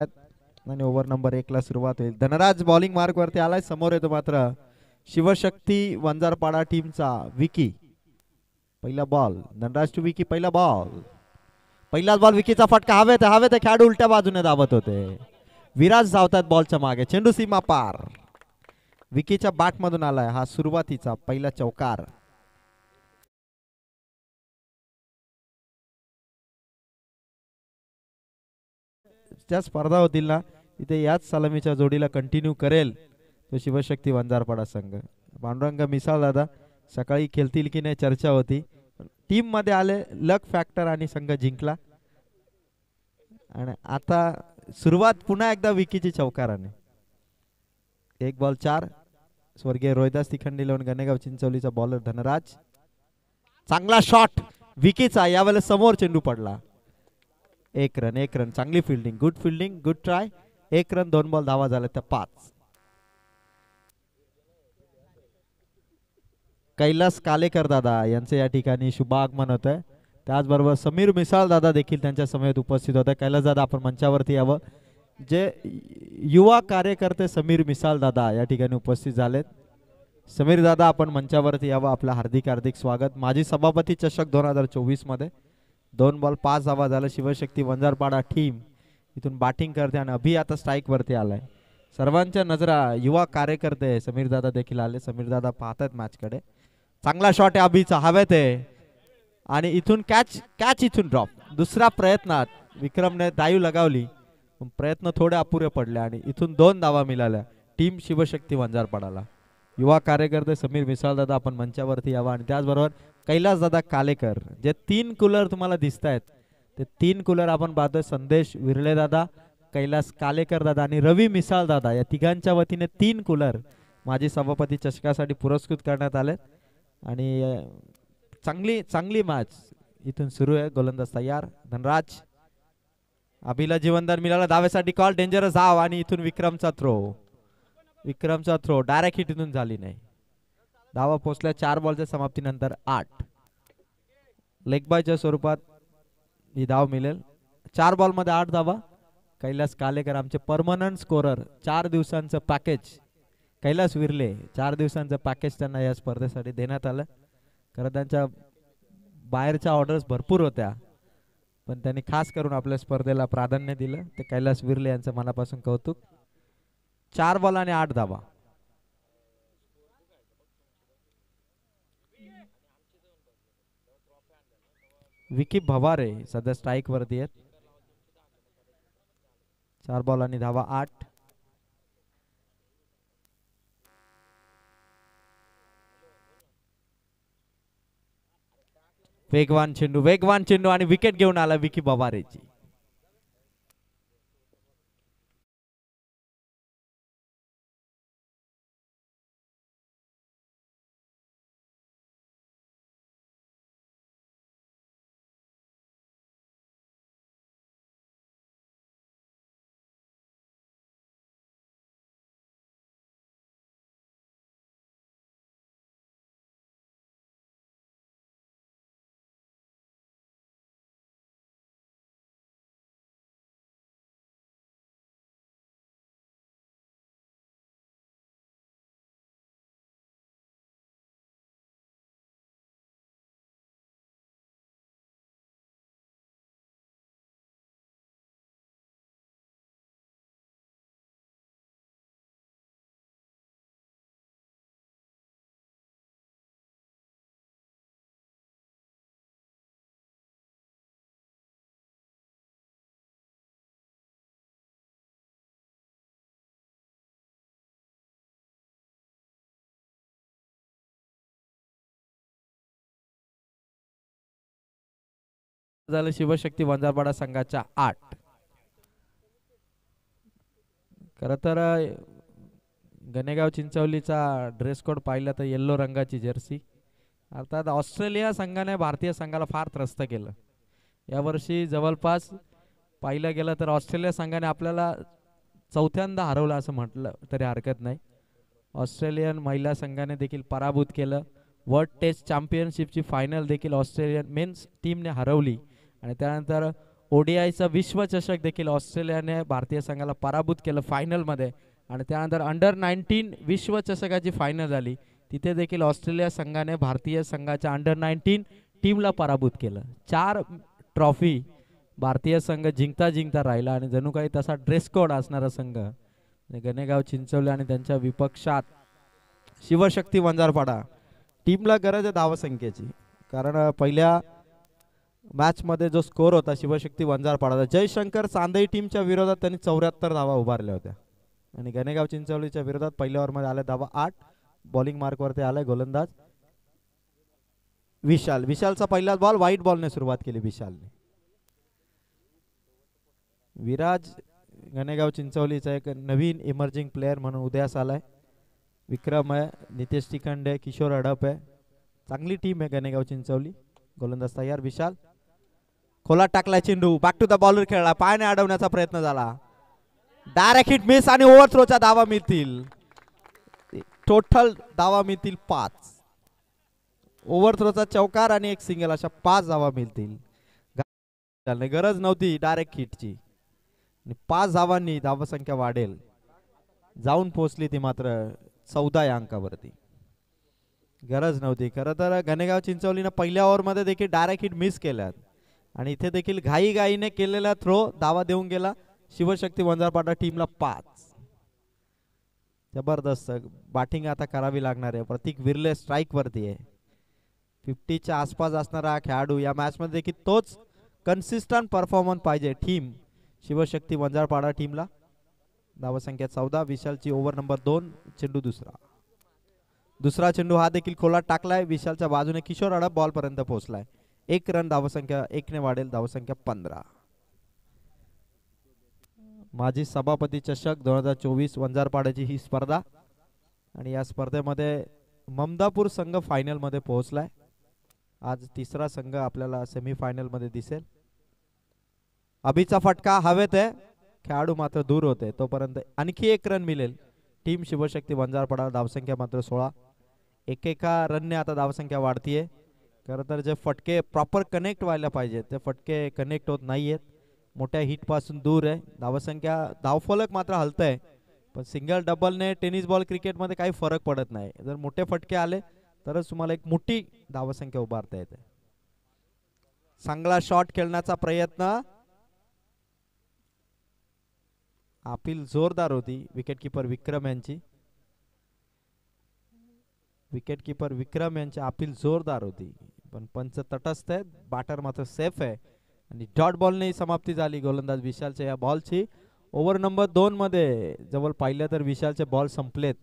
आणि over number एक ला सुरुवात होईल. धनराज बॉलिंग मार्क वरती आलाय. समोर येतो मात्र शिवशक्ती वंजारपाडा टीमचा विकी. पहिला बॉल धनराज टू विकी. पहिला बॉल पहिलाच बॉल विकीचा फटका. हवेत हवेत खेळाडू उलट्या बाजूने धावत होते. विराज धावतात बॉलच्या मागे. चेंडू सीमा पार. विकीच्या बॅटमधून आलाय. हा सुरुवातीचा पहिला चौकार. ज्या स्पर्धा होतील ना तिथे याच सलामीच्या जोडीला कंटिन्यू करेल तो शिवशक्ती वंजारपाडा संघ. पांडुरंग मिसाळ दादा सकाळी खेळतील की नाही चर्चा होती. टीममध्ये आले लक फॅक्टर आणि संघ जिंकला. आणि आता सुरुवात पुन्हा एकदा विकीची चौकाराने. एक बॉल चार. स्वर्गीय रोहिदास तिखंडी लावून गणेगाव चिंचवलीचा बॉलर धनराज. चांगला शॉट विकीचा यावेळेला समोर चेंडू पडला. एक रन एक रन चांगली fielding good fielding good try एक रन दोन बॉल धावा झाले तर पाच. कैलास कालेकर दादा यांचे या ठिकाणी शुभ आगमन होत आहे त्याचबरोबर समीर मिसाळ दादा देखील त्यांच्या समेत उपस्थित होते. कैलास दादा आपण मंचावरती यावं. जे युवा कार्यकर्ते समीर मिसाळ दादा या ठिकाणी उपस्थित झालेत. समीर दादा आपण मंचावरती यावं. आपलं हार्दिक हार्दिक स्वागत. माजी सभापती चषक दोन हजार चोवीसमध्ये. दोन बॉल पाच धावा झाला शिवशक्ती वंजारपाडा टीम इथून बॅटिंग करते आणि अभि आता स्ट्राईक वरती आलाय. सर्वांच्या नजरा युवा कार्यकर्ते समीर दादा देखील आले. समीर दादा पाहतात मॅच कडे. चांगला शॉट आहे अभिचा हवेत आहे. आणि इथून कॅच कॅच इथून ड्रॉप दुसऱ्या प्रयत्नात विक्रमने दायू लगावली. पण प्रयत्न थोडे अपुरे पडले आणि इथून दोन धावा मिळाल्या. टीम शिवशक्ती वंजारपाडाला. युवा कार्यकर्ते समीर मिसाळ दादा आपण मंचावरती यावा आणि त्याचबरोबर कैलास दादा कालेकर जे तीन कूलर तुम्हाला दिसत आहेत ते तीन कूलर आपण पाहतोय संदेश विरले दादा कैलास कालेकर दादा आणि रवी मिसाळ दादा या तिघांच्या वतीने तीन कूलर माजी सभापती चषकासाठी पुरस्कृत करण्यात आले आणि चांगली चांगली मॅच इथून सुरू आहे. गोलंदाज तयार. धनराज अभिला जीवनदान मिळाला. धावेसाठी कॉल डेंजरस धाव आणि इथून विक्रमचा थ्रो विक्रमचा थ्रो डायरेक्ट हिट इथून झाली नाही. धावा पोचल्या चार बॉलच्या समाप्तीनंतर आठ. लेगबायच्या स्वरूपात ही धाव मिळेल. चार बॉलमध्ये आठ धावा. कैलास कालेकर आमचे परमनंट स्कोरर चार दिवसांचं पॅकेज कैलास विरले चार दिवसांचं पॅकेज त्यांना या स्पर्धेसाठी देण्यात आलं. खरं त्यांच्या बाहेरच्या ऑर्डर्स भरपूर होत्या. पण त्यांनी खास करून आपल्या स्पर्धेला प्राधान्य दिलं. ते कैलास विरले यांचं मनापासून कौतुक. चार बॉल आणि आठ धावा. विकी भवारे सध्या स्ट्राईक वरती आहेत. चार बॉल आणि धावा आठ. वेगवान चेंडू वेगवान चेंडू आणि विकेट घेऊन आला विकी भवारेची झालं शिवशक्ती वंजारपाडा संघाच्या आठ. खर तर गणेगाव चिंचवलीचा ड्रेस कोड पाहिला तर येल्लो रंगाची जर्सी अर्थात ऑस्ट्रेलिया संघाने भारतीय संघाला फार त्रस्त केलं. यावर्षी जवळपास पाहिलं गेलं तर ऑस्ट्रेलिया संघाने आपल्याला चौथ्यांदा हरवलं असं म्हटलं तरी हरकत नाही. ऑस्ट्रेलियन महिला संघाने देखील पराभूत केलं. वर्ल्ड टेस्ट चॅम्पियनशिपची फायनल देखील ऑस्ट्रेलियन मेन्स टीमने हरवली. आणि त्यानंतर ओडीआयचा विश्वचषक देखील ऑस्ट्रेलियाने भारतीय संघाला पराभूत केलं फायनलमध्ये. आणि त्यानंतर अंडर नाईन्टीन विश्वचषकाची फायनल झाली. तिथे देखील ऑस्ट्रेलिया संघाने भारतीय संघाच्या अंडर नाईन्टीन टीमला पराभूत केलं. चार ट्रॉफी भारतीय संघ जिंकता जिंकता राहिला आणि जणू काही तसा ड्रेस कोड असणारा संघ. म्हणजे गणेगाव चिंचवले आणि त्यांच्या विपक्षात शिवशक्ती वंजारपाडा. टीमला गरज आहे धावसंख्येची. कारण पहिल्या मॅचमध्ये जो स्कोर होता शिवशक्ती वंजारपाडाचा जयशंकर चांदई टीमच्या विरोधात त्यांनी चौऱ्याहत्तर धावा उभारल्या होत्या. आणि गणेगाव चिंचवलीच्या विरोधात पहिल्या ओव्हरमध्ये आल्या धावा आठ बॉलिंग मार्कवरती आलाय गोलंदाज विशाल. विशालचा पहिलाच बॉल व्हाईट बॉलने सुरुवात केली विशालने. विराज गणेगाव चिंचवलीचा एक नवीन इमर्जिंग प्लेअर म्हणून उदयास आलाय. विक्रम आहे नितेश तिखंड आहे किशोर अडप आहे. चांगली टीम आहे गणेगाव चिंचवली गोलंदाज तयार विशाल. खोला टाकलाय चेंडू. बॅक टू द बॉलर खेळला. पायाने अडवण्याचा प्रयत्न झाला. डायरेक्ट हिट मिस आणि ओव्हर थ्रोचा धावा मिळतील. टोटल धावा मिळतील पाच. ओव्हर थ्रोचा चौकार आणि एक सिंगल अशा पाच धावा मिळतील. गरज नव्हती डायरेक्ट हिटची आणि पाच धावांनी धावसंख्या वाढेल. जाऊन पोहोचली ती मात्र चौदा या अंकावरती. गरज नव्हती. खरं तर घनेगाव चिंचवलीनं पहिल्या ओव्हरमध्ये देखील डायरेक्ट हिट मिस केल्यात. आणि इथे देखील घाई घाईने केलेला थ्रो दावा देऊन गेला. शिवशक्ती वंजारपाटा टीमला पाच. जबरदस्त बॅटिंग आता करावी लागणार आहे. प्रतीक विरले स्ट्राईक वरती आहे. फिफ्टीच्या आसपास असणारा खेळाडू या मॅचमध्ये देखील तोच कन्सिस्टंट परफॉर्मन्स पाहिजे. टीम शिवशक्ती वंजारपाडा टीमला धावसंख्या चौदा विशालची ओव्हर नंबर दोन चेंडू दुसरा. दुसरा चेंडू हा देखील खोलात टाकलाय. विशालच्या बाजूने किशोर अडप बॉल पर्यंत पोहोचलाय. एक रन धावसंख्या एकने वाढेल धावसंख्या पंधरा. माजी सभापती चषक दोन हजार चोवीस वंजारपाड्याची ही स्पर्धा. आणि या स्पर्धेमध्ये ममदापूर संघ फायनलमध्ये पोहोचलाय. आज तिसरा संघ आपल्याला सेमीफायनलमध्ये दिसेल. अभिचा फटका हवेत आहे. खेळाडू मात्र दूर होते. तोपर्यंत आणखी एक रन मिळेल. टीम शिवशक्ती वंजारपाडा धावसंख्या मात्र सोळा. एकेका रनने आता धावसंख्या वाढतीये. खरं तर जे फटके प्रॉपर कनेक्ट व्हायला पाहिजेत. ते फटके कनेक्ट होत नाहीयेत. मोठ्या हिटपासून दूर आहे. धावसंख्या धावफलक मात्र हलतंय. पण सिंगल डबलने टेनिस बॉल क्रिकेटमध्ये काही फरक पडत नाही. जर मोठे फटके आले तरच तुम्हाला एक मोठी धावसंख्या उभारता येते. चांगला शॉट खेळण्याचा प्रयत्न. अपील जोरदार होती. विकेटकीपर विक्रम यांची. विकेट किपर विक्रम यांची अपील जोरदार होती. पण पंच तटस्थ आहेत. बॅटर मात्र सेफ आहे. आणि डॉट बॉलने समाप्ती झाली. गोलंदाज विशालच्या या बॉलची ओव्हर नंबर दोन मध्ये जवळ पाहिलं तर विशालचे बॉल संपलेत.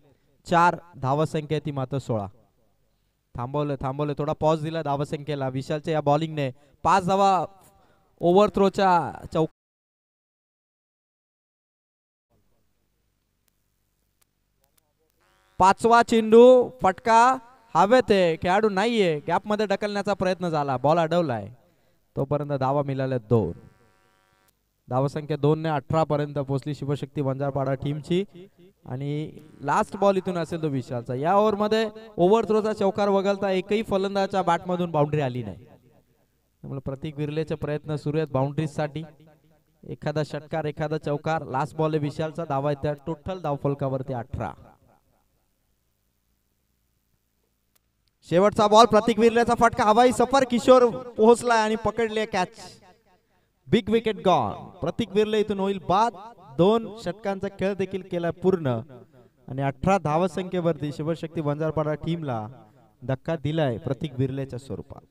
चार धावसंख्या ती मात्र सोळा. थांबवलं थांबवलं. थोडा पॉज दिला धावसंख्येला विशालच्या या बॉलिंगने पाच धावा ओव्हर थ्रोच्या चौक पाचवा चेंडू फटका हवेत आहे खेळाडू नाहीये. गॅपमध्ये ढकलण्याचा प्रयत्न झाला. बॉल अडवलाय. तोपर्यंत धावा मिळाल्या दोन. धावसंख्या दोन ने अठरा पर्यंत पोहोचली शिवशक्ती वंजारपाडा टीमची. आणि लास्ट बॉल इथून असेल तो विशालचा. या ओव्हरमध्ये ओव्हर थ्रोचा चौकार वगळता एकही फलंदाच्या बॅटमधून बाउंड्री आली नाही. त्यामुळे प्रतीक विरलेचे प्रयत्न सुरू आहेत बाउंड्रीजसाठी एखादा षटकार एखादा चौकार. लास्ट बॉल विशालचा. धावा येत्या टोटल धावफलकावरती अठरा. शेवटचा बॉल प्रतीक विरल्याचा फटका. हवाई सफर किशोर पोहोचलाय आणि पकडले catch big wicket gone Pratik Virle इथून होईल बाद. दोन षटकांचा खेळ देखील केला पूर्ण. आणि अठरा धावसंख्येवरती शिवशक्ती वंजारपाडा टीमला धक्का दिलाय प्रतीक विरलेच्या स्वरूपात.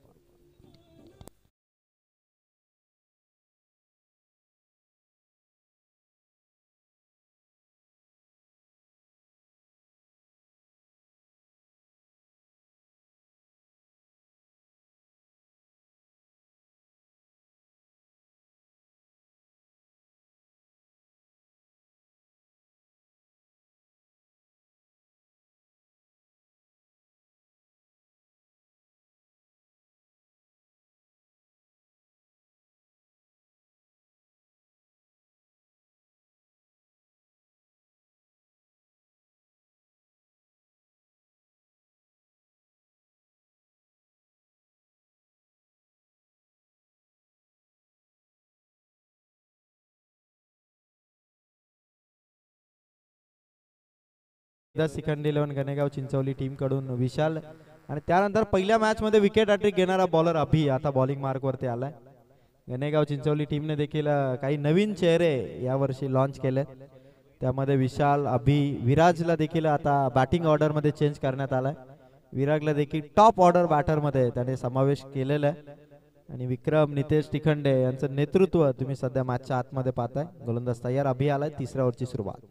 सिखंड इलेव्हन गणेगाव चिंचवली टीमकडून विशाल. आणि त्यानंतर पहिल्या मॅच मध्ये विकेट हॅट्रिक घेणारा बॉलर अभि आता बॉलिंग मार्क वरती आलाय. गणेगाव चिंचवली टीमने देखील काही नवीन चेहरे यावर्षी लॉन्च केले त्यामध्ये विशाल अभि विराजला देखील आता बॅटिंग ऑर्डरमध्ये चेंज करण्यात आलाय. विरागला देखील टॉप ऑर्डर बॅटरमध्ये त्याने समावेश केलेला आहे. आणि विक्रम नितेश तिखंडे यांचं नेतृत्व तुम्ही सध्या मॅचच्या आतमध्ये पाहताय. गोलंदाज तयार अभि आलाय तिसऱ्या ओव्हरची सुरुवात.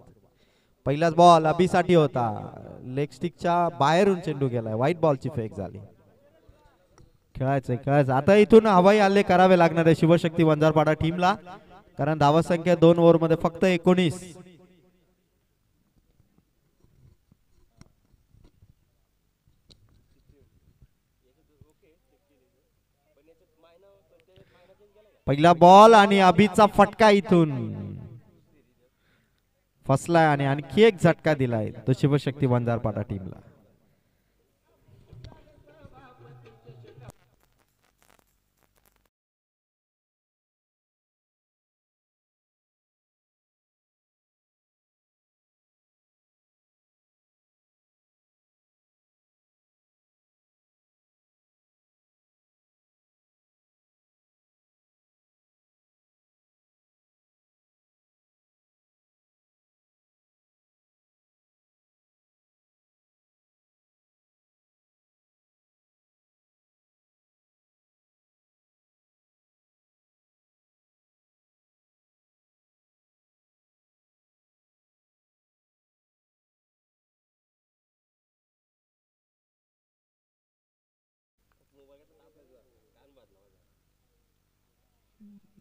पहिलाच बॉल अभिसाठी होता. लेग स्टिकच्या बाहेरून चेंडू गेलाय. व्हाईट बॉलची फेक झाली. खेळायचंय खेळायचं आता इथून हवाई हल्ले करावे लागणार आहे शिवशक्ती वंजारपाडा टीमला कारण धावा संख्या दोन ओव्हरमध्ये फक्त एकोणीस. पहिला बॉल आणि अभिचा फटका इथून. फसलाय आणि आणखी एक झटका दिलाय. तो शिवशक्ती वंजारपाटा टीमला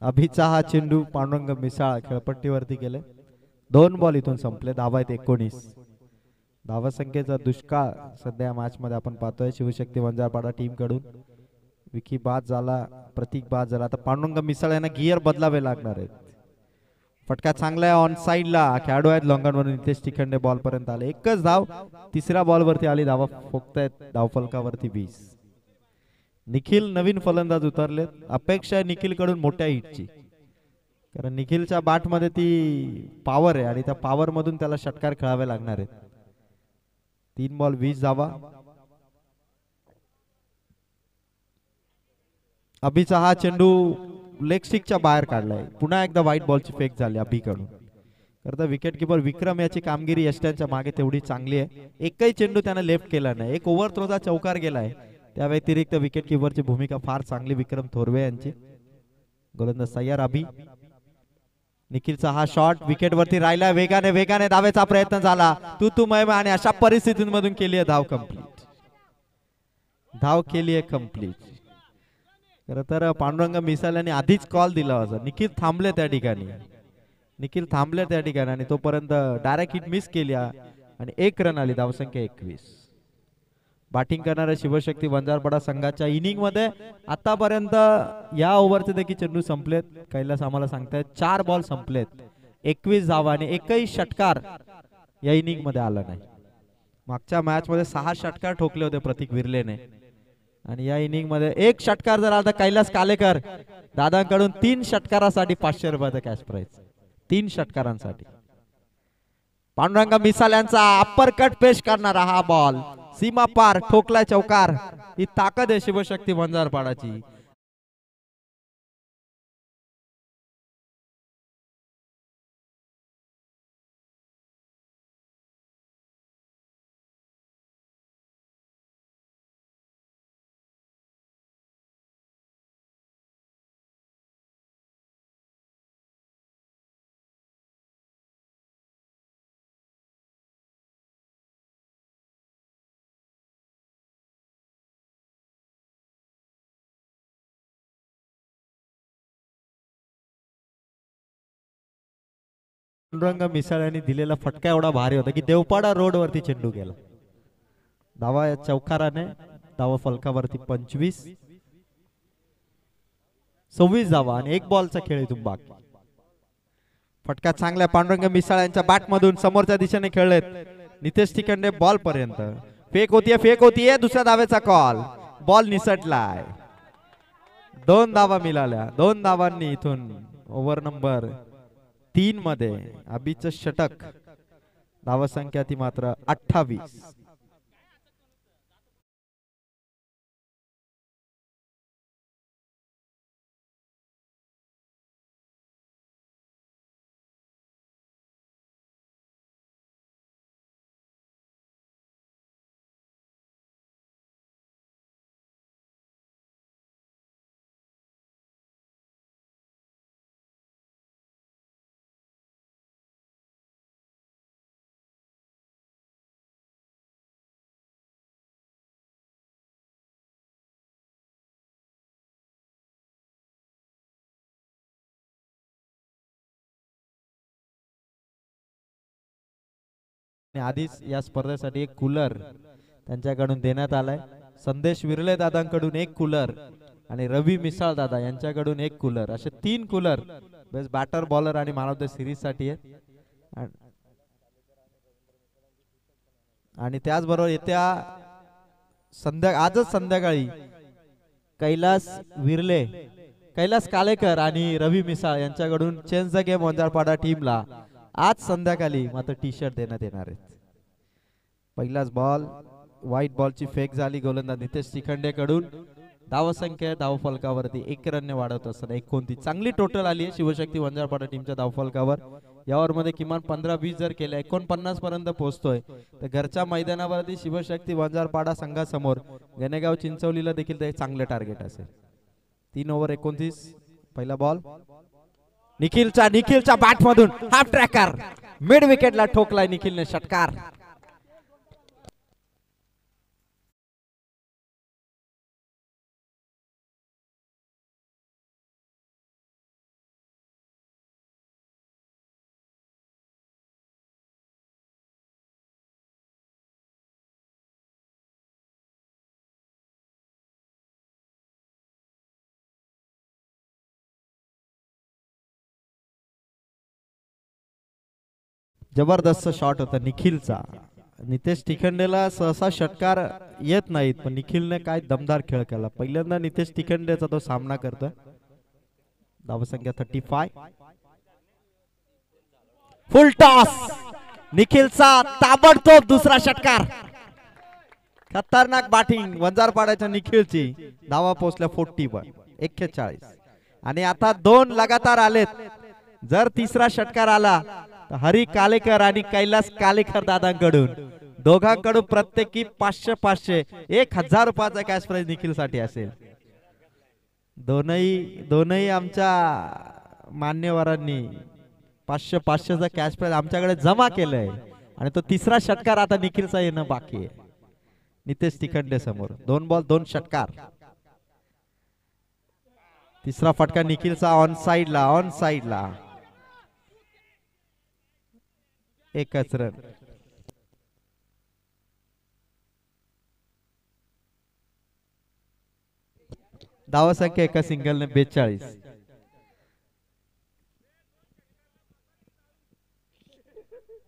अभिचा हा चेंडू पांडुरंग मिसाळ खेळपट्टीवरती गेले. दोन बॉल इथून संपले. धावा आहेत एकोणीस. धावा संख्येचा दुष्काळ सध्या मॅच मध्ये आपण पाहतोय. शिवशक्ती वंजारपाडा टीमकडून विकी बाद झाला. प्रतीक बाद झाला. आता पांडुरंग मिसाळ यांना गिअर बदलावे लागणार आहेत. फटका चांगला आहे ऑन साईडला खेळाडू आहेत. लॉंगनवरून नितेश तिखंडे बॉल पर्यंत आले. एकच धाव. तिसऱ्या बॉल वरती आली. धावा फोकतायत. धावफलकावरती वीस. निखिल नवीन फलंदाज उतरलेत. अपेक्षा आहे मोठ्या हिटची. कारण निखिलच्या बाटमध्ये ती पॉवर आहे आणि त्या पॉवर मधून त्याला षटकार खेळावे लागणार आहेत. तीन बॉल वीस जावा. अभिचा हा चेंडू लेग स्टिकच्या बाहेर काढलाय. पुन्हा एकदा व्हाईट बॉलची फेक झाली अभिकडून. करता विकेट किपर विक्रम याची कामगिरी यष्ट्यांच्या मागे तेवढी चांगली आहे. एकही चेंडू त्याने लेफ्ट केला नाही. एक ओव्हर थ्रोचा चौकार गेलाय. त्या व्यतिरिक्त विकेट किपरची भूमिका फार चांगली विक्रम थोरवे यांची. गोलंदाज सय्यार अभि. निखिलचा हा शॉट विकेट वरती राहिला. वेगाने वेगाने धावेचा प्रयत्न झाला. तू तू मै आणि अशा परिस्थितीमधून केली आहे धाव कंप्लीट धाव केली आहे कंप्लीट खर तर पांडुरंग मिसाल यांनी आधीच कॉल दिला होता. निखिल थांबले त्या ठिकाणी. निखिल थांबले त्या ठिकाणी आणि तोपर्यंत डायरेक्ट हिट मिस केली आणि एक रन आली धावसंख्या एकवीस. बॅटिंग करणाऱ्या शिवशक्ती वंजारपाडा संघाच्या इनिंगमध्ये आतापर्यंत या ओव्हरचे देखील चेंडू संपलेत. कैलास आम्हाला सांगतायत चार बॉल संपलेत. एकवीस धावा आणि एकही षटकार या इनिंगमध्ये आला नाही. मागच्या मॅच मध्ये सहा षटकार ठोकले होते प्रतीक विरलेने. आणि या इनिंगमध्ये एक षटकार जर आता कैलास कालेकर. दादांकडून तीन षटकारासाठी पाचशे रुपयाचा कॅश प्राइज तीन षटकारांसाठी. पांडुरंग मिसाल यांचा अप्पर कट पेश करणारा हा बॉल सीमा पार ठोकला चौकार. ही ताकद आहे शिवशक्ती वंजारपाडाची पांडुरंग मिसाळ यांनी दिलेला फटका एवढा भारी होता की देवपाडा रोड वरती चेंडू गेला. धावा या चौकाराने धावा फलकावरती पंचवीस. सव्वीस धावा आणि एक बॉलचा खेळ इथून बाकी. फटका चांगल्या पांडुरंग मिसाळ यांच्या बॅट मधून समोरच्या दिशेने खेळलेत. नितेश तिखंडे बॉल पर्यंत. फेक होतीये फेक होतीये दुसऱ्या धावेचा कॉल बॉल निसटलाय. दोन धावा मिळाल्या. दोन धावांनी इथून ओव्हर नंबर तीन मध्ये अभिच षटक. धावसंख्या ती मात्र अठ्ठावीस. आणि आधीच या स्पर्धेसाठी एक कूलर त्यांच्याकडून देण्यात आलाय. संदेश विरले दादांकडून एक कूलर आणि रवी मिसाळ दादा यांच्याकडून एक कूलर असे तीन कूलर बेस्ट बॅटर बॉलर आणि मॅन ऑफ द सिरीजसाठी आहेत. आणि- आणि त्याचबरोबर येत्या संध्या आजच संध्याकाळी कैलास विरले कैलास कालेकर आणि रवी मिसाळ यांच्याकडून चेंज द गेम वंजारपाडा टीमला आज संध्याकाळी मात्र टी शर्ट देण्यात येणार आहेत. पहिलाच बॉल व्हाईट बॉलची फेक झाली गोलंदाज नितेश शिखंडे कडून धावसंख्या धावफलकावरती एक रनने वाढवत असताना एकोणतीस चांगली टोटल आली आहे शिवशक्ती वंजारपाडा टीमच्या धावफलकावर यावर मध्ये किमान पंधरा वीस जर केल्या एकोणपन्नास पर्यंत पोहोचतोय. तर घरच्या मैदानावरती शिवशक्ती वंजारपाडा संघासमोर गणेगाव चिंचवलीला देखील ते चांगलं टार्गेट असेल. तीन ओव्हर एकोणतीस पहिला बॉल निखिलच्या निखिलच्या बॅटमधून हाफ ट्रॅकर मिड विकेटला ठोकलाय निखिलने षटकार. जबरदस्त शॉट होता निखिलचा. नितेश तिखंडेला सहसा षटकार येत नाहीत पण निखिलने काय दमदार खेळ केला. पहिल्यांदा नितेश तिखंडेचा तो सामना करतोय. धावसंख्या थर्टी फाय फुल टॉस निखिलचा ताबडतोब दुसरा षटकार. खतरनाक बॅटिंग वंजारपाड्याच्या निखिलची. धावा पोहोचल्या फोर्टी वर एक्केचाळीस आणि आता दोन लगातार आलेत. जर तिसरा षटकार आला हरी कालेकर आणि कैलास कालेकर दादांकडून दोघांकडून प्रत्येकी पाचशे पाचशे एक हजार रुपयाचा कॅश प्राईज निखिलसाठी असेल. दोनही दोनही आमच्या मान्यवरांनी पाचशे पाचशेचा कॅश प्राईज आमच्याकडे जमा केलंय. आणि तो तिसरा षटकार आता निखिलचा येणं बाकी आहे. नितेश तिखंडे समोर. दोन बॉल दोन षटकार. तिसरा फटका निखिलचा ऑन साइडला ऑन साइडला एकच रन. धावा संख्या एका सिंगलने बेचाळीस.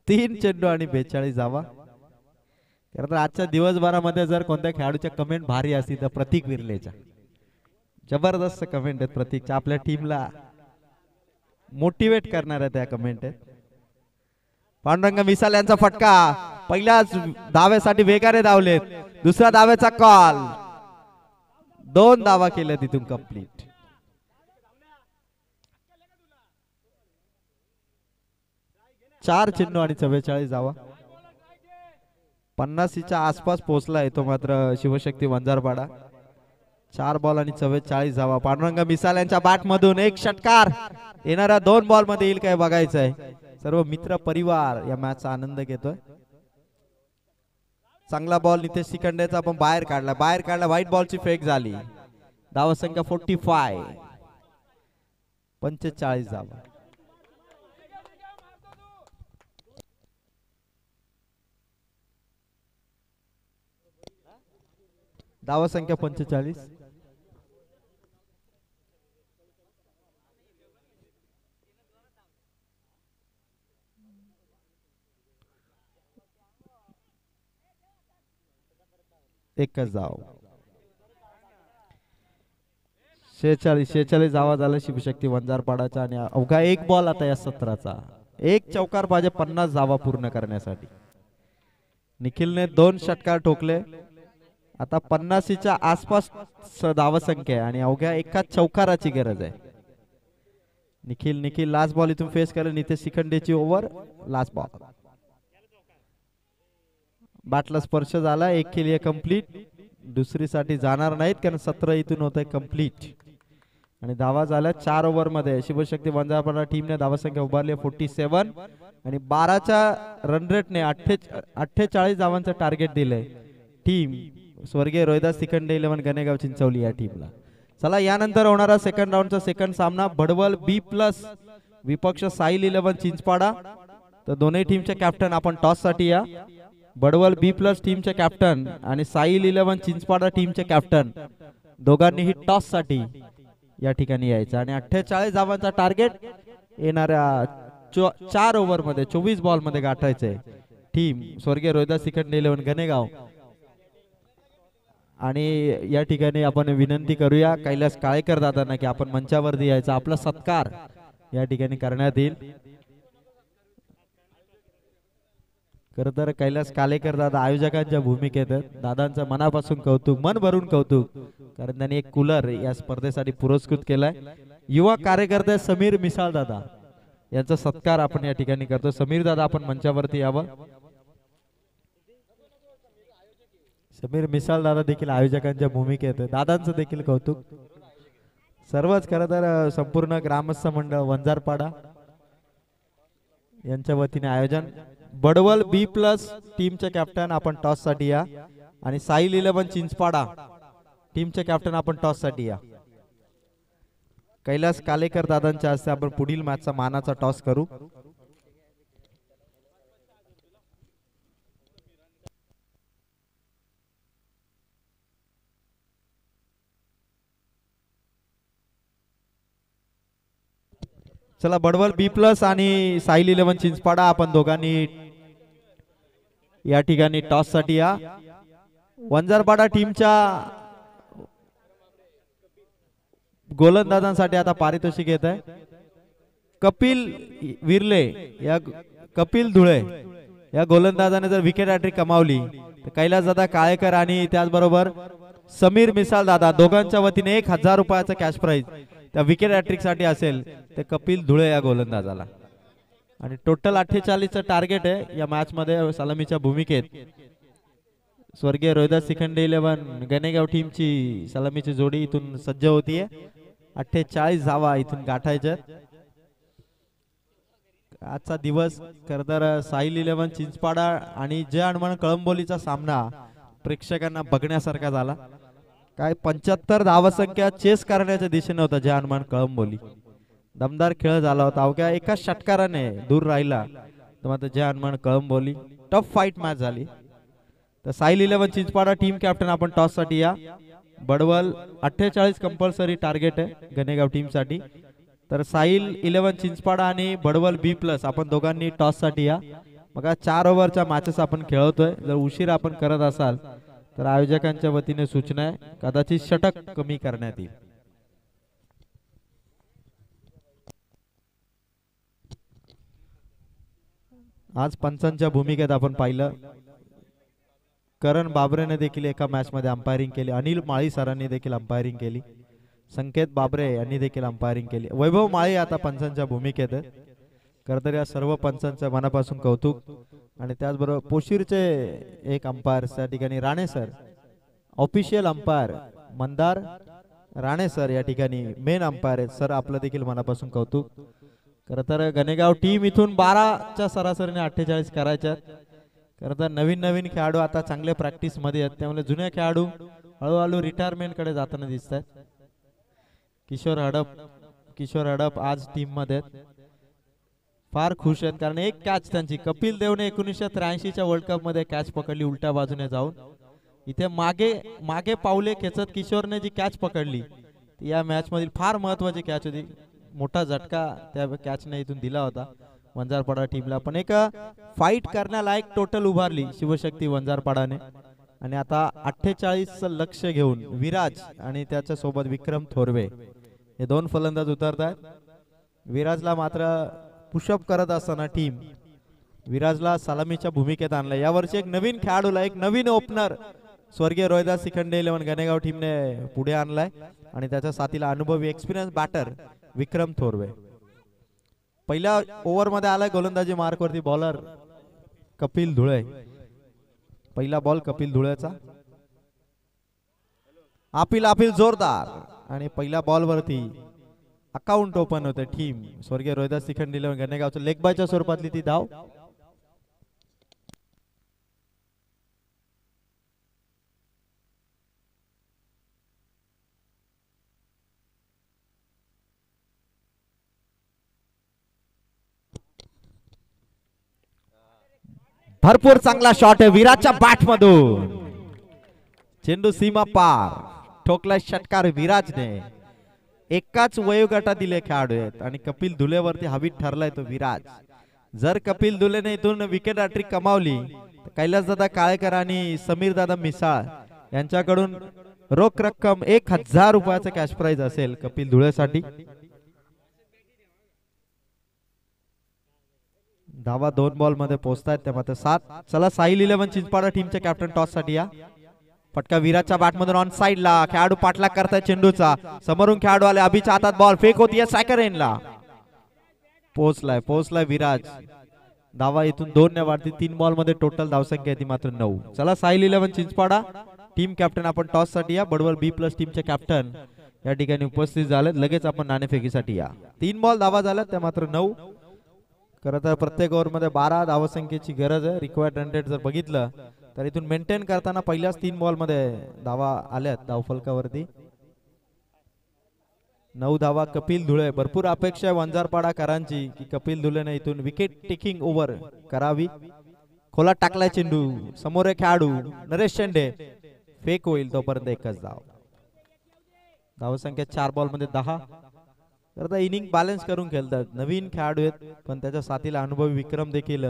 तीन चेंडू आणि बेचाळीस धावा. खरं तर आजच्या दिवसभरामध्ये जर कोणत्या खेळाडूच्या कमेंट भारी असतील तर प्रतीक विरलेच्या. जबरदस्त कमेंट आहेत प्रतीकच्या. आपल्या टीमला मोटिवेट करणाऱ्या त्या कमेंट आहेत. पांडुरंग मिसाल यांचा फटका. पहिल्याच धाव्यासाठी वेगाने धावलेत. दुसऱ्या धाव्याचा कॉल दोन धावा केल्या तिथून कंप्लीट चार चेंडू आणि चव्वेचाळीस धावा. पन्नासीच्या आसपास पोहोचलाय तो मात्र शिवशक्ती वंजारपाडा चार बॉल आणि चव्वेचाळीस धावा. पांडुरंग मिसाल यांच्या बॅट मधून एक षटकार. येणाऱ्या दोन बॉलमध्ये येईल काय बघायचंय? आहे सर्व मित्र परिवार या मॅचचा आनंद घेतोय. चांगला बॉल नितेश शिखंडेचा आपण बाहेर काढला. बाहेर काढला व्हाईट बॉलची फेक झाली. धावा संख्या फोर्टी फाय पंचेचाळीस धावा. धावा संख्या पंचेचाळीस. एकच जाव. शेचाळीस शेचाळीस आवाज झाला शिवशक्ती वंजारपाडाचा आणि अवघा एक बॉल आता या सत्राचा. एक चौकार पाहिजे पन्नास जावा पूर्ण करण्यासाठी. निखिलने दोन षटकार ठोकले. आता पन्नासीच्या आसपास धावसंख्या आहे आणि अवघ्या एका चौकाराची गरज आहे. निखिल निखिल लास्ट बॉल इथून फेस करेल नितेश शिखंडेची ओव्हर लास्ट बॉल बाटला स्पर्श झाला एक केली कंप्लीट दुसरीसाठी जाणार नाहीत कारण सतरा इथून होत आहे कंप्लीट आणि धावा झाल्या चार ओव्हरमध्ये शिवशक्ती वंजारपाडा टीमने धावासंख्या उभारली फोर्टी सेव्हन आणि बाराच्या रनरेटने अठ्ठे अठ्ठेचाळीस धावांचं टार्गेट दिलंय. टीम स्वर्गीय रोहिदास तिखंडे इलेव्हन गणेगाव चिंचवली या टीमला चला यानंतर होणारा सेकंड राऊंडचा सेकंड सामना भडवल बी प्लस विपक्ष साईल इलेव्हन चिंचपाडा. तर दोन्ही टीमचे कॅप्टन आपण टॉससाठी या. बडवल बी प्लस टीमचे कॅप्टन आणि साईल इलेव्हन चिंचपाडा टीमचे कॅप्टन दोघांनीही टॉससाठी या ठिकाणी यायचं. आणि अठ्ठेचाळीस धावांचा टार्गेट येणाऱ्या चो- चार ओव्हरमध्ये चोवीस बॉलमध्ये गाठायचंय टीम स्वर्गीय रोहिदास सिकंड इलेव्हन गणेगाव आणि या ठिकाणी आपण विनंती करूया कैलास काळेकर दादांना की आपण मंचावरती यायचा आपला सत्कार या ठिकाणी करण्यात येईल. खर तर कैलास कालेकर दादा आयोजकांच्या भूमिकेत दादांचं मनापासून कौतुक मन भरून कौतुक कारण त्यांनी एक कूलर या स्पर्धेसाठी पुरस्कृत केलाय. युवा कार्यकर्ते समीर मिसाळ दादा यांचा सत्कार आपण या ठिकाणी करतो. समीर दादा आपण मंचावरती यावं. समीर मिसाळ दादा देखील आयोजकांच्या भूमिकेत दादांचं देखील कौतुक. सर्वच खरं तर संपूर्ण ग्रामस्थ मंडळ वंजारपाडा यांच्या वतीने आयोजन. बडवल बी प्लस टीमचे कॅप्टन आपण टॉससाठी या. आणि साईल इलेव्हन चिंचपाडा टीमचे कॅप्टन आपण टॉससाठी या. कैलास कालेकर दादांच्या हस्ते आपण पुढील मॅचचा मानाचा टॉस करू. चला बडवल बी प्लस आणि साईल इलेव्हन चिंचपाडा आपण दोघांनी या ठिकाणी टॉससाठी या. वंजारपाडा टीमच्या गोलंदाजांसाठी आता पारितोषिक येत आहे. कपिल विरले या कपिल धुळे या गोलंदाजाने जर विकेट हॅट्रिक कमावली तर कैलास दादा काळेकर आणि त्याचबरोबर समीर मिसाल दादा दोघांच्या वतीने एक हजार रुपयाचा कॅश प्राईज त्या विकेट हॅट्रिकसाठी असेल तर कपिल धुळे या गोलंदाजाला. आणि टोटल अठ्ठेचाळीसचं टार्गेट आहे. या मॅच मध्ये सलामीच्या भूमिकेत. स्वर्गीय रोहिदास शिखंडे इलेव्हन गणेगाव टीमची सलामीची जोडी इथून सज्ज होतीये. अठ्ठेचाळीस धावा इथून गाठायच्या. आजचा दिवस खर तर साईल इलेव्हन चिंचपाडा आणि जय हनुमान कळंबोलीचा सामना प्रेक्षकांना बघण्यासारखा झाला. काय पंच्याहत्तर धावसंख्या चेस करण्याच्या दिशेने होता जय हनुमान कळंबोली. दमदार खेळ झाला होता. अवघ्या एका षटकाराने दूर राहिला. तर मात्र Jay Hanuman Kalamboli tough fight match झाली. तर Sail eleven Chinchpada team captain आपण टॉससाठी या. बडवल अठ्ठेचाळीस कंपल्सरी टार्गेट आहे गणेगाव टीमसाठी. तर साईल इलेव्हन चिंचपाडा आणि बडवल बी प्लस आपण दोघांनी टॉससाठी या. मग चार ओव्हरच्या मॅचेस आपण खेळवतोय जर उशीर आपण करत असाल तर आयोजकांच्या वतीने सूचना आहे. कदाचित षटक कमी करण्यात येईल. आज पंचांच्या भूमिकेत आपण पाहिलं. करण बाबरेने देखील एका मॅचमध्ये अंपायरिंग केली. अनिल माळी सरांनी देखील अंपायरिंग केली. संकेत बाबरे यांनी देखील अंपायरिंग केली. वैभव माळी आता पंचांच्या भूमिकेत आहे तर या सर्व पंचांचं मनापासून कौतुक आणि त्याचबरोबर पोशीरचे एक अंपायर त्या ठिकाणी Rane sir. Official umpire Mandar Rane sir या ठिकाणी मेन अंपायर आहेत. सर आपलं देखील मनापासून कौतुक. खरं तर गणेगाव टीम इथून बाराच्या सरासरीने अठ्ठेचाळीस करायच्या. खरं तर नवीन नवीन खेळाडू आता चांगल्या प्रॅक्टिसमध्ये आहेत. त्यामुळे जुने खेळाडू हळूहळू रिटायरमेंटकडे जाताना दिसत आहेत किशोर हडप किशोर हडप आज टीममध्ये आहेत. फार खुश आहेत कारण एक कॅच त्यांची. कपिल देवने एकोणीसशे त्र्याऐंशीच्या वर्ल्ड कपमध्ये कॅच पकडली उलट्या बाजूने जाऊन. इथे मागे मागे पावले खेचत किशोरने जी कॅच पकडली ती या मॅच मधील फार महत्वाची कॅच होती. मोठा झटका त्या कॅचने इथून दिला होता. वंजारपाडा टीमला पण एक फाईट करण्यालायक टोटल उभारली शिवशक्ती वंजारपाडाने. आणि आता अठ्ठेचाळीस लक्ष घेऊन विराज आणि त्याच्या सोबत विक्रम थोरवे हे दोन फलंदाज उतरत आहेत विराजला मात्र पुशअप करत असताना टीम विराजला सलामीच्या भूमिकेत आणलं. यावर्षी एक नवीन खेळाडूला एक नवीन ओपनर स्वर्गीय रोहिदास सिखंडे इलेव्हन गणेगाव टीमने पुढे आणलाय. आणि त्याच्या साथीला अनुभवी एक्सपिरियन्स बॅटर विक्रम थोरवे. पहिल्या ओव्हरमध्ये आलाय गोलंदाजी मार्क वरती बॉलर कपिल धुळे. पहिला बॉल कपिल धुळेचा. आपिल आपिल जोरदार. आणि पहिल्या बॉल वरती अकाउंट ओपन होते टीम स्वर्गीय रोहिदास शिखंड इलेव्हन गणेगावचं लेग स्वरूपातली ती धाव. भरपूर चांगला शॉट आहे विराजच्या बॅट मधून. चेंडू सीमा पार. ठोकला षटकार विराजने. एकाच वयोगटात दिले खेळाडू आहेत आणि कपिल धुलेवरती हवीत ठरलाय तो विराज. जर कपिल धुलेने इथून विकेट हॅट्रिक कमावली तर कैलासदादा काळेकर आणि समीर दादा मिसाळ यांच्याकडून रोख रक्कम एक हजार रुपयाचं कॅश प्राईज असेल कपिल धुळेसाठी. धावा दोन बॉलमध्ये पोहोचतायत त्या मात्र सात. चला साहिल इलेव्हन चिंचपाडा टीमच्या कॅप्टन टॉससाठी या. फटका विराटच्या बॅटमधून ऑन साइडला खेळाडू पाठलाग करताय चेंडूचा. समोरून खेळाडू आले. अभिच्या हातात बॉल फेक होती सायकर एनला पोहोचलाय पोहोचलाय विराज. धावा इथून दोन ने वाढती. तीन बॉलमध्ये टोटल धावसंख्या आहे ती मात्र नऊ. चला Sahil eleven Chinchpada. Team captain आपण टॉससाठी या. बडवल बी प्लस टीमचे कॅप्टन या ठिकाणी उपस्थित झालेत. लगेच आपण नाणेफेकीसाठी या. तीन बॉल धावा झाल्या त्या मात्र नऊ. खरं तर प्रत्येक ओव्हरमध्ये बारा धावसंख्येची गरज आहे. रिक्वायर्ड रन जर बघितलं तर इथून मेंटेन करताना पहिल्याच तीन बॉलमध्ये धावा आल्यात धावफलकावरती. नऊ धावा कपिल धुळे. भरपूर अपेक्षा आहे वंजारपाडाकरांची की कपिल धुळेने इथून विकेट टेकिंग ओव्हर करावी. खोला टाकलाय चेंडू समोर आहे खेळाडू नरेश शेंडे. फेक होईल तोपर्यंत एकच धाव. धावसंख्या चार बॉलमध्ये दहा. तर आता इनिंग बॅलन्स करून खेळतात. नवीन खेळाडू आहेत पण त्याच्या साथीला अनुभवी विक्रम देखील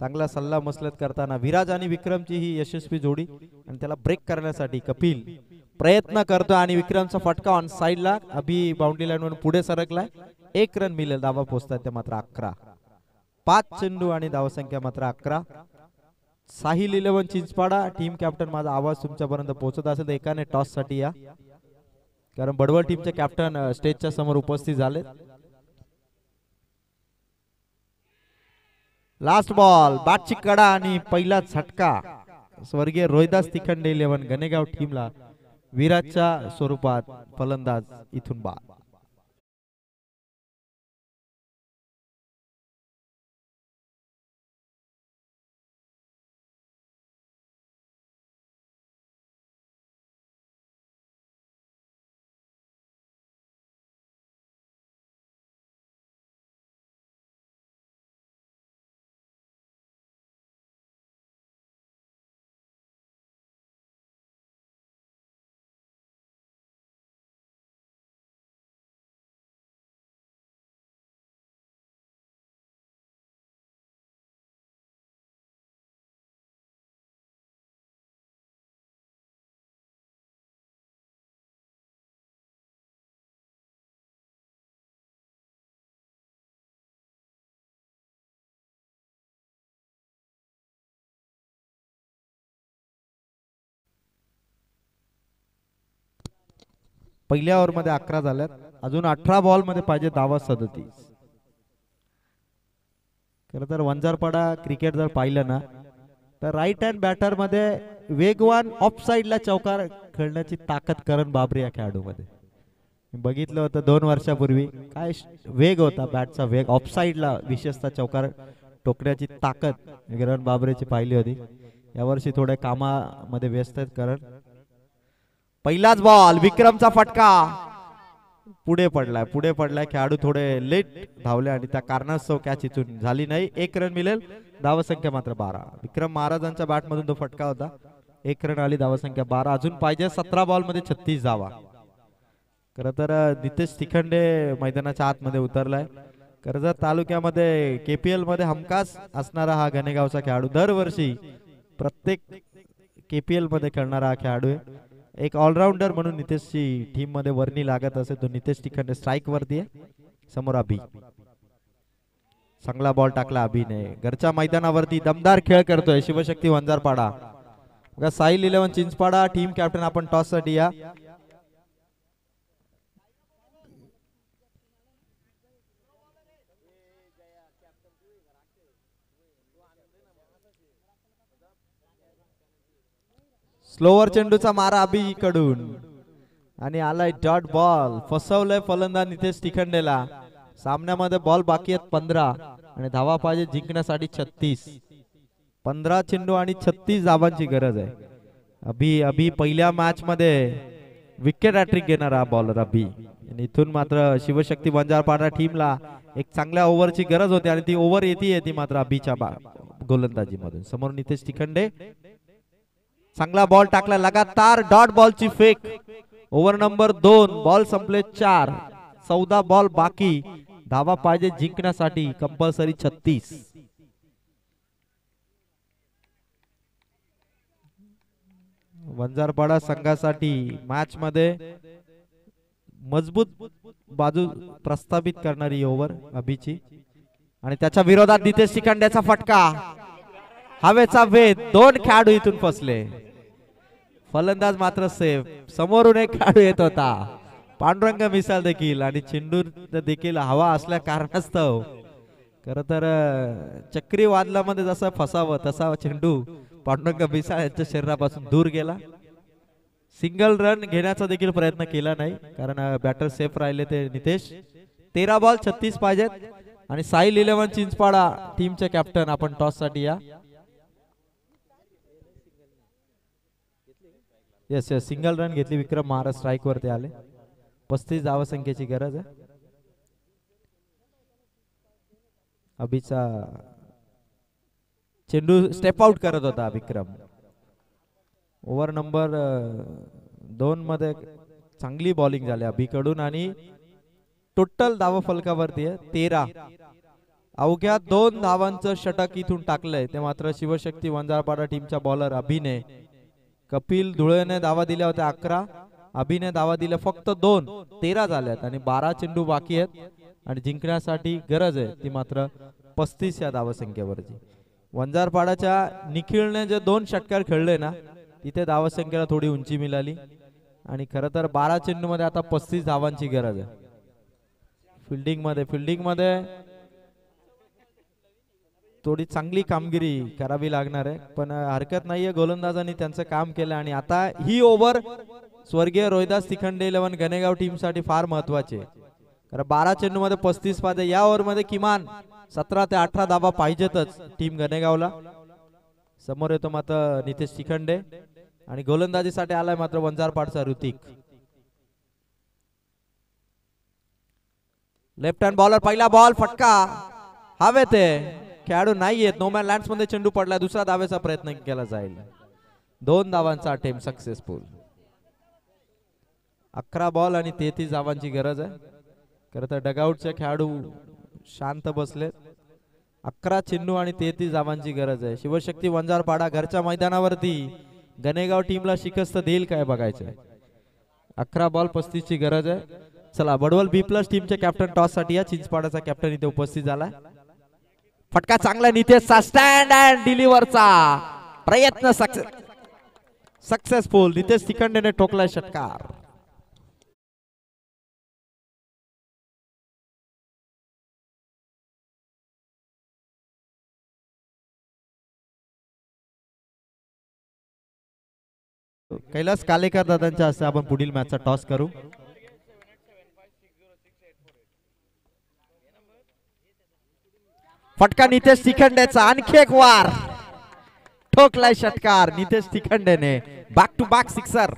चांगला सल्ला मसलत करताना विराज आणि विक्रमची ही यशस्वी जोडी आणि त्याला ब्रेक करण्यासाठी कपिल प्रयत्न करतो आणि विक्रमचा फटका ऑन साइडला अभि बाउंड्री लाईन वरून पुढे सरकलाय. एक रन मिळेल धावा पोहोचतात ते मात्र अकरा. पाच चेंडू आणि धावसंख्या मात्र अकरा. Sahil eleven Chinchpada team captain माझा आवाज तुमच्यापर्यंत पोहोचत असेल तर एकाने टॉससाठी या. कारण बडवळ टीमचे कॅप्टन स्टेजच्या समोर उपस्थित झाले लास्ट बॉल बाटची कडा आणि पहिला झटका. स्वर्गीय रोहिदास तिखंडे इलेव्हन गणेगाव टीमला विराजच्या स्वरूपात फलंदाज इथून बाद. पहिल्या ओव्हरमध्ये अकरा झाल्यात. अजून अठरा बॉलमध्ये पाहिजे धावा सदतीस. खर तर वंजारपाडा क्रिकेट जर पाहिलं ना तर राईट हँड बॅटरमध्ये वेगवान ऑफ साइडला चौकार खेळण्याची ताकद करण बाबरी या खेळाडूमध्ये. मी बघितलं होतं दोन वर्षापूर्वी काय वेग होता बॅटचा वेग ऑफ साइडला विशेषतः चौकार टोकण्याची ताकद किरण बाबरेची पाहिली होती. यावर्षी थोड्या कामामध्ये व्यस्त आहेत करण. पहिलाच बॉल विक्रमचा फटका. पुढे पडलाय पुढे पडलाय. खेळाडू थोडे लेट धावले आणि त्या कारणास्तव कॅच इथून झाली नाही. एक रन मिळेल. धावसंख्या मात्र बारा. विक्रम महाराजांच्या बॅट मधून तो फटका होता. एक रन आली धावसंख्या बारा. अजून पाहिजे सतरा बॉलमध्ये छत्तीस धावा खर तर नितेश तिखंडे मैदानाच्या आतमध्ये उतरलाय. कर्जत तालुक्यामध्ये केपीएलमध्ये हमखास असणारा हा घनेगावचा खेळाडू दरवर्षी प्रत्येक केपीएलमध्ये खेळणारा हा खेळाडू आहे. एक ऑलराऊंडर म्हणून नितेशची टीममध्ये वर्णी लागत असेल तो नितेश तिखंडे स्ट्राईक वरती आहे. समोर अभि. चांगला बॉल टाकला अभिनय घरच्या मैदानावरती दमदार खेळ करतोय Shivshakti Vanjarpada. Sail eleven Chinchpada team captain आपण टॉससाठी या. स्लोवर चेंडूचा मारा अभिकडून. आणि आलाय डॉट बॉल फसवलंय फलंदाज नितेश तिखंडेला. सामन्यामध्ये बॉल बाकी आहेत पंधरा. आणि धावा पाहिजे जिंकण्यासाठी छत्तीस. पंधरा चेंडू आणि छत्तीस धावांची गरज आहे. अभि अभि पहिल्या मॅच मध्ये विकेट हॅट्रिक घेणारा बॉलर अभि. आणि इथून मात्र शिवशक्ती बंजारपाडा टीमला एक चांगल्या ओव्हरची गरज होती आणि ती ओव्हर येते ती मात्र अभिच्या गोलंदाजी मधून समोर नितेश तिखंडे. चांगला बॉल टाकला लगातार डॉट बॉलची फेक ओव्हर नंबर दोन बॉल संपले चार. चौदा बॉल बाकी. धावा पाहिजे जिंकण्यासाठी कंपल्सरी छत्तीस. वंजारपाडा संघासाठी मॅच मध्ये मजबूत बाजू प्रस्थापित करणारी ओव्हर अभिची. आणि त्याच्या विरोधात नितेश शिकांड्याचा फटका. हवेचा भेद दोन खेळाडू इथून फसले. फलंदाज मात्र सेफ. समोरून एक खेळाडू येत होता. पांडुरंग मिसाल देखील आणि चेंडू देखील हवा असल्या कारणास्तव. खर तर चक्रीवादलामध्ये जसं फसावं तसा चेंडू पांडुरंग मिसाळ यांच्या शरीरापासून दूर गेला. सिंगल रन घेण्याचा देखील प्रयत्न केला नाही कारण बॅटर सेफ राहिले ते नितेश. तेरा बॉल छत्तीस पाहिजेत. आणि साईल इलेव्हन चिंचपाडा टीमचे कॅप्टन आपण टॉससाठी या. येस येस सिंगल रन घेतली विक्रम महाराज स्ट्राईक वरती आले. पस्तीस धावसंख्येची गरज आहे. अभिचा चेंडू स्टेप आउट करत होता विक्रम. ओव्हर नंबर दोन मध्ये चांगली बॉलिंग झाली अभिकडून आणि टोटल धाव फलकावरती आहे. तेरा. अवघ्या दोन धावांचं षटक इथून टाकलंय. ते मात्र शिवशक्ती वंजारपाडा टीमच्या बॉलर अभिने. कपिल धुळेने धावा दिल्या होत्या अकरा अभिने धावा दिल्या फक्त दोन तेरा झाल्यात आणि बारा चेंडू बाकी आहेत. आणि जिंकण्यासाठी गरज आहे ती मात्र पस्तीस या धावसंख्येवरची. वंजारपाडाच्या निखिळने जे दोन षटकार खेळले ना तिथे धावसंख्येला थोडी उंची मिळाली. आणि खरं तर बारा चेंडू मध्ये आता पस्तीस धावांची गरज आहे. फिल्डिंगमध्ये फिल्डिंगमध्ये थोडी चांगली कामगिरी करावी लागणार आहे. पण हरकत नाहीये. गोलंदाजांनी त्यांचं काम केलं आणि आता ही ओव्हर स्वर्गीय रोहिदास तिखंडे इलेव्हन गणेगाव टीमसाठी फार महत्वाची आहे. कारण बारा चेंडू मध्ये पस्तीस पाहिजे या ओव्हरमध्ये किमान सतरा ते अठरा धाबा पाहिजेतच टीम गणेगावला समोर येतो मात्र नितेश शिखंडे आणि गोलंदाजीसाठी आलाय मात्र वंजारपाडचा ऋतिक. लेफ्ट हँड बॉलर पहिला बॉल फटका. हवे ते खेळाडू नाही येत. नोमॅन लँड्समध्ये चेंडू पडला दुसरा धावेचा प्रयत्न केला जाईल. दोन धावांचा अटेम्प सक्सेसफुल अकरा बॉल आणि तेहतीस धावांची गरज आहे. खरं तर डगआउटचे खेळाडू शांत बसलेत. अकरा चेंडू आणि तेहतीस धावांची गरज आहे. शिवशक्ती वंजारपाडा घरच्या मैदानावरती गणेगाव टीमला शिकस्त देईल काय बघायचंय अकरा बॉल पस्तीस ची गरज आहे. चला बडवल बी प्लस टीमच्या कॅप्टन टॉससाठी या चिंचपाडाचा कॅप्टन इथे उपस्थित झाला. फटका चांगला नितेशचा स्टँड अँड डिलिव्हरचा प्रयत्न सक्सेस सक्सेसफुल नितेश तिखंडेने ठोकलाय षटकार. कैलास कालेकर दादांच्या हस्ते आपण पुढील मॅचचा टॉस करू. फटका नितेश तिखंडेचा आणखी एक वार. ठोकलाय षटकार नितेश तिखंडेने. बॅक टू बॅक सिक्सर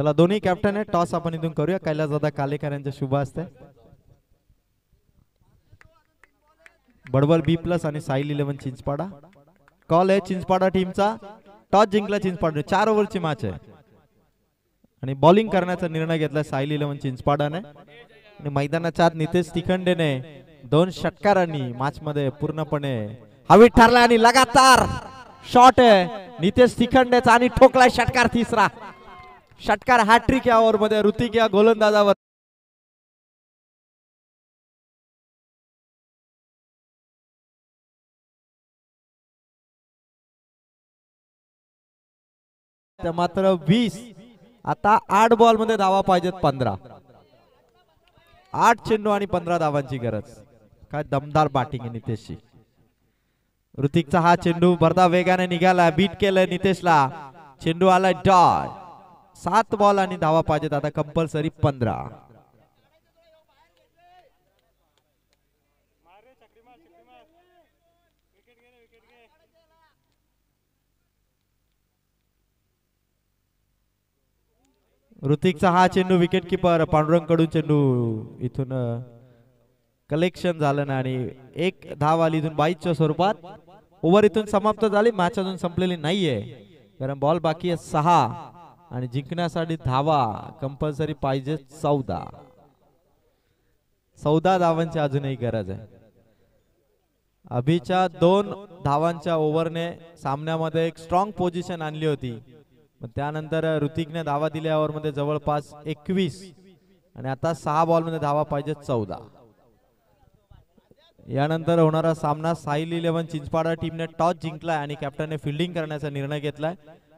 चला दोन्ही कॅप्टन आहे टॉस आपण इथून करूया. कैलास दादा कालेकर यांच्या शुभ असते बडबल बी प्लस आणि साईल इलेव्हन चिंचपाडा. कॉल आहे चिंचपाडा टीमचा टॉस जिंकला चिंचपाडा. चार ओव्हरची मॅच आहे. आणि बॉलिंग करण्याचा निर्णय घेतला साईल इलेव्हन चिंचपाडाने. आणि मैदानाच्या आत नितेश तिखंडेने दोन षटकारांनी मॅच मध्ये पूर्णपणे हवीत ठरला आणि लगातार शॉट आहे. नितेश तिखंडेचा आणि ठोकलाय षटकार तिसरा. षटकार हॅट्रिक या ओव्हरमध्ये ऋतिक या गोलंदाजावर. मात्र वीस आता आठ बॉलमध्ये धावा पाहिजेत पंधरा. आठ चेंडू आणि पंधरा धावांची गरज. काय दमदार बॅटिंग आहे नितेशची ऋतिकचा हा चेंडू भरदा वेगाने निघाला बीट केलं नितेशला. चेंडू आलाय डॉट. सात बॉल आणि धावा पाहिजेत. आता कंपल्सरी पंधरा. ऋतिकचा हा चेंडू विकेट किपर पांडुरंगकडून चेंडू इथून कलेक्शन झालं ना आणि एक धाव आली इथून बाईसच्या स्वरूपात. ओव्हर इथून समाप्त झाली. मॅच अजून संपलेली नाहीये. कारण बॉल बाकी आहे सहा. आणि जिंकण्यासाठी धावा कंपल्सरी पाहिजे चौदा. चौदा धावांची अजूनही गरज आहे. अभिच्या दोन धावांच्या ओव्हरने सामन्यामध्ये एक स्ट्रॉंग पोझिशन आणली होती. त्यानंतर ऋतिकने धावा दिल्या ओव्हरमध्ये जवळपास एकवीस. आणि आता सहा बॉलमध्ये धावा पाहिजे चौदा. यानंतर होणारा सामना साईल इलेव्हन चिंचपाडा टीमने टॉस जिंकलाय आणि कॅप्टनने फिल्डिंग करण्याचा निर्णय घेतलाय.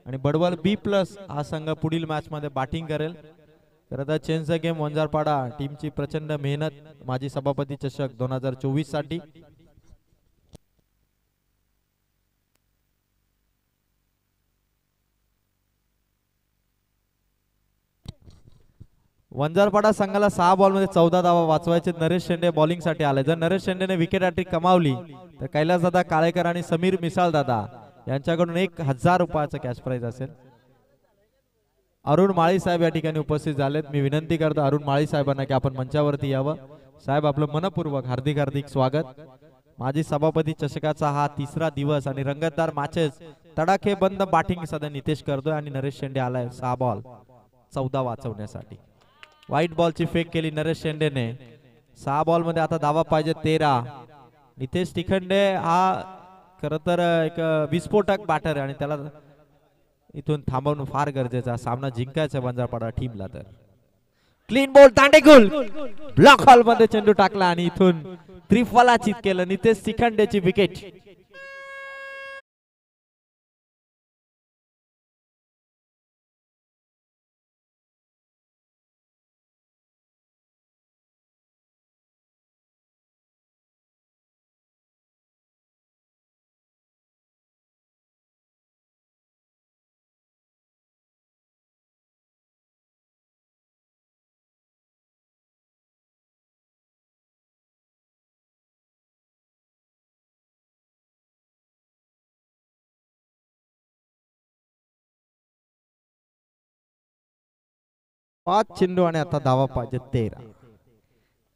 आणि बडवल बी प्लस हा संघ पुढील मॅच मध्ये बॅटिंग करेल. तर आता चेंज गेम वंजारपाडा टीमची प्रचंड मेहनत माजी सभापती चषक दोन हजार चोवीससाठी. वंजारपाडा संघाला सहा बॉलमध्ये चौदा धावा वाचवायचे. नरेश शेंडे बॉलिंगसाठी आले. जर नरेश शेंडेने विकेट हॅट्रिक कमावली तर कैलास दादा काळेकर आणि समीर मिसाळ दादा यांच्याकडून एक हजार रुपयाचा कॅश प्राईज असेल. अरुण माळी साहेब या ठिकाणी उपस्थित झालेत. मी विनंती करतो अरुण माळी साहेबांना की आपण मंचावरती यावं. साहेब आपलं मनपूर्वक हार्दिक हार्दिक स्वागत. माजी सभापती चषकाचा हा तिसरा दिवस आणि रंगतदार मॅचेस तडाखे बंद बॅटिंग सध्या नितेश करतोय आणि नरेश शेंडे आलाय सहा बॉल चौदा वाचवण्यासाठी. व्हाईट बॉलची फेक केली नरेश शेंडेने. सहा बॉलमध्ये आता धावा पाहिजे तेरा. नितेश तिखंडे हा खर तर एक विस्फोटक बॅटर आहे आणि त्याला इथून थांबवणं फार गरजेचं सामना जिंकायचा बंजारपाडा टीमला तर. क्लीन बॉल दांडेगुल ब्लॉक हॉलमध्ये चेंडू टाकला आणि इथून त्रिफलाचित केलं. नितेश तिखंडेची विकेट पाच चेंडू आणि आता धावा पाहिजे तेरा.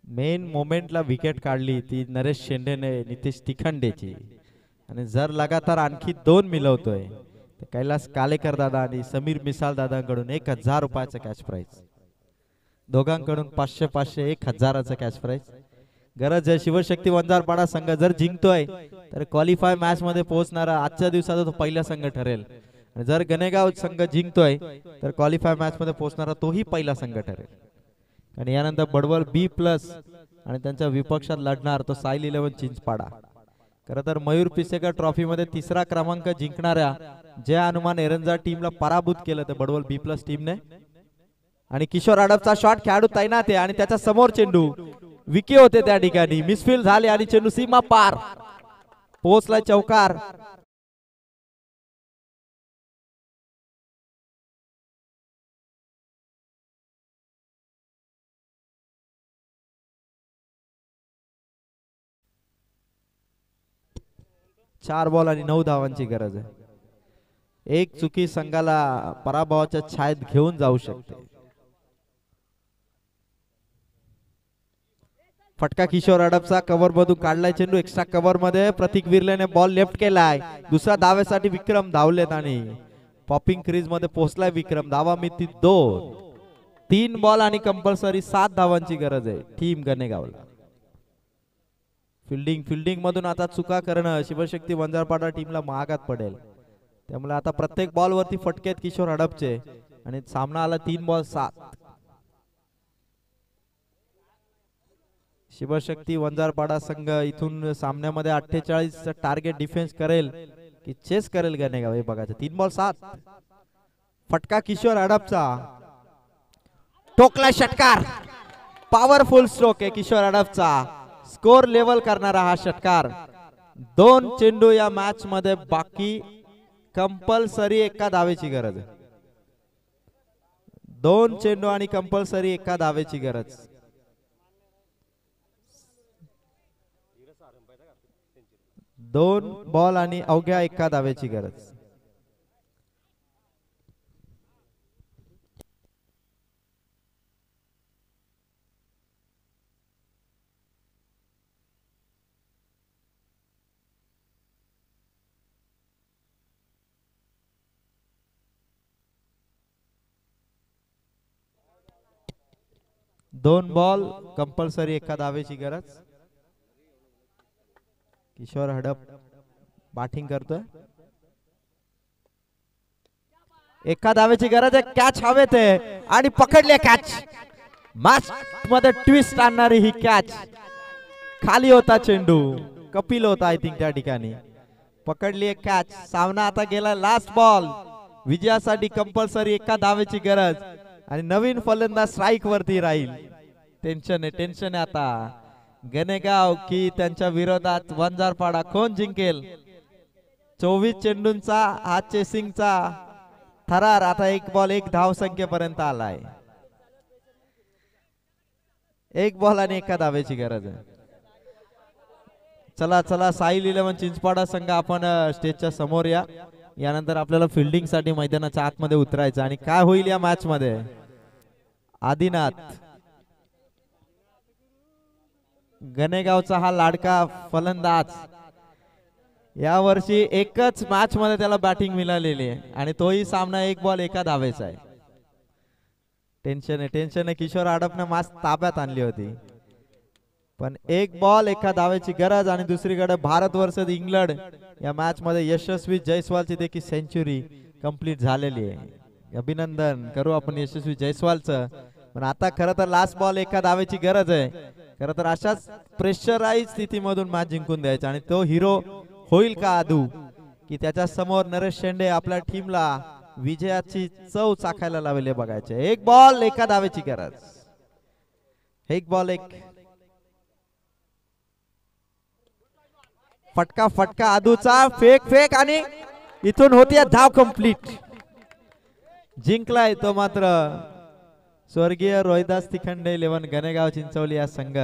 मेन मोमेंटला विकेट काढली ती नरेश शेंडेने नितेश तिखंडेची. आणि जर लगातार आणखी दोन मिळवतोय तर कैलास कालेकर दादा आणि समीर मिसाल दादांकडून एक हजार रुपयाचा कॅश प्राईज दोघांकडून पाचशे पाचशे एक हजाराचा कॅश प्राईज गरज आहे शिवशक्ती वंजारपाडा संघ जर जिंकतोय तर क्वालिफाय मॅच मध्ये पोहोचणारा आजच्या दिवसाचा तो पहिला संघ ठरेल. आणि जर गणेगाव संघ जिंकतोय तर क्वालिफाय मॅच मध्ये पोहोचणारा तोही पहिला संघ ठरेल. आणि यानंतर बडवल बी प्लस आणि त्यांच्या विपक्षात लढणार तो साईल इलेव्हन चिंचपाडा. खर तर मयूर पिसेकर ट्रॉफी मध्ये तिसरा क्रमांक जिंकणाऱ्या जय हनुमान एरंजा टीमला पराभूत केलं तर बडवल बी प्लस टीमने आणि किशोर आडपचा शॉट खेळाडू तैनात आहे आणि त्याच्यासमोर चेंडू. विके होते त्या ठिकाणी. मिसफिल झाले आणि चेंडू सीमा पार. पोहोचला चौकार. चार बॉल आणि नऊ धावांची गरज आहे. एक चुकी संघाला पराभवाच्या छायेत घेऊन जाऊ शकते. फटका किशोर अडपचा कव्हर मधून काढलाय चेंडू. एक्स्ट्रा कव्हरमध्ये प्रतीक विरलेने बॉल लेफ्ट केलाय. दुसऱ्या धावेसाठी विक्रम धावलेत आणि पॉपिंग क्रीजमध्ये पोहोचलाय विक्रम. धावा मिती दोन. तीन बॉल आणि कंपल्सरी सात धावांची गरज आहे. टीम गणेगावला. फिल्डिंग फिल्डिंग मधून आता चुका करणं शिवशक्ती वंजारपाडा टीमला महागात पडेल. त्यामुळे आता प्रत्येक बॉल वरती फटके किशोर हडपचे आणि सामना आला तीन बॉल सात. शिवशक्ती वंजारपाडा संघ इथून सामन्यामध्ये अठ्ठेचाळीस टार्गेट डिफेन्स करेल की चेस करेल गणेगाव हे बघायचं. तीन बॉल सात. फटका किशोर हडपचा. टोकला षटकार. पॉवरफुल स्ट्रोक आहे किशोर अडपचा स्कोर लेवल करणारा हा षटकार. दोन चेंडू या मॅच मध्ये बाकी कंपल्सरी एका धावेची गरज. दोन चेंडू आणि कंपल्सरी एका धावेची गरज. दोन बॉल आणि अवघ्या एका धावेची गरज. दोन बॉल कंपल्सरी एका दावेची गरज. किशोर हडप बॅटिंग करतोय. एका दावेची गरज आहे कॅच हवेत आहे. आणि पकडले कॅच मॅच मध्ये ट्विस्ट आणणारी ही कॅच खाली होता चेंडू कपिल होता आय थिंक त्या ठिकाणी. पकडली एक कॅच सामना आता गेला लास्ट बॉल विजयासाठी कंपल्सरी एका धावेची गरज. आणि नवीन फलंदाज स्ट्राईक वरती राहील. टेन्शन आहे टेन्शन आहे आता. गणेगाव की त्यांच्या विरोधात वंजारपाडा कोण जिंकेल? चोवीस चेंडूंचा हा चेसिंगचा थरार. आता एक बॉल एक धाव संख्येपर्यंत आलाय. एक बॉल आणि एका धावेची गरज आहे. चला चला साईल इलेव्हन चिंचपाडा संघ आपण स्टेजच्या समोर या. यानंतर आपल्याला फिल्डिंगसाठी मैदानाच्या आतमध्ये उतरायचं आणि काय होईल या मॅच मध्ये? आदिनाथ. गणेगावचा हा लाडका फलंदाज. या वर्षी एकच मॅच मध्ये त्याला बॅटिंग मिळालेली आहे. आणि तोही सामना एक बॉल एका धावेचा आहे. टेन्शन आहे टेन्शन आहे. किशोर आडपने मॅच ताब्यात आणली होती. पण एक बॉल एका धावेची गरज आणि दुसरीकडे भारत वर्सेस इंग्लंड या मॅच मध्ये यशस्वी जयस्वालची देखील सेंचुरी कंप्लीट झालेली आहे. अभिनंदन करू आपण यशस्वी जयस्वालचं. पण आता खरं तर लास्ट बॉल एका धावेची गरज आहे. खरं तर अशाच प्रेशराईज स्थितीमधून मॅच जिंकून द्यायचा. आणि तो हिरो होईल का आदू? की त्याच्यासमोर नरेश शेंडे आपल्या टीमला विजयाची चव चाखायला लावले बघायचे. एक बॉल एका धावेची गरज. एक बॉल एक. फटका फटका आदूचा फेक फेक आणि इथून होती धाव कंप्लीट जिंकलाय तो मात्र स्वर्गीय रोहिदास तिखंडे लेवन गणेगाव चिंचवली या संघ.